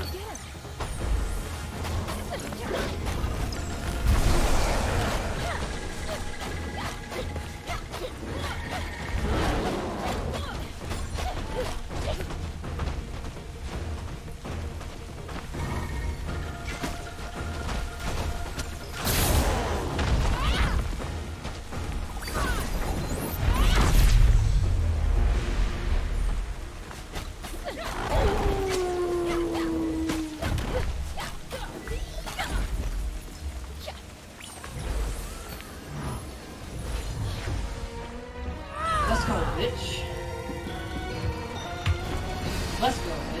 beginner. Bitch. Let's go.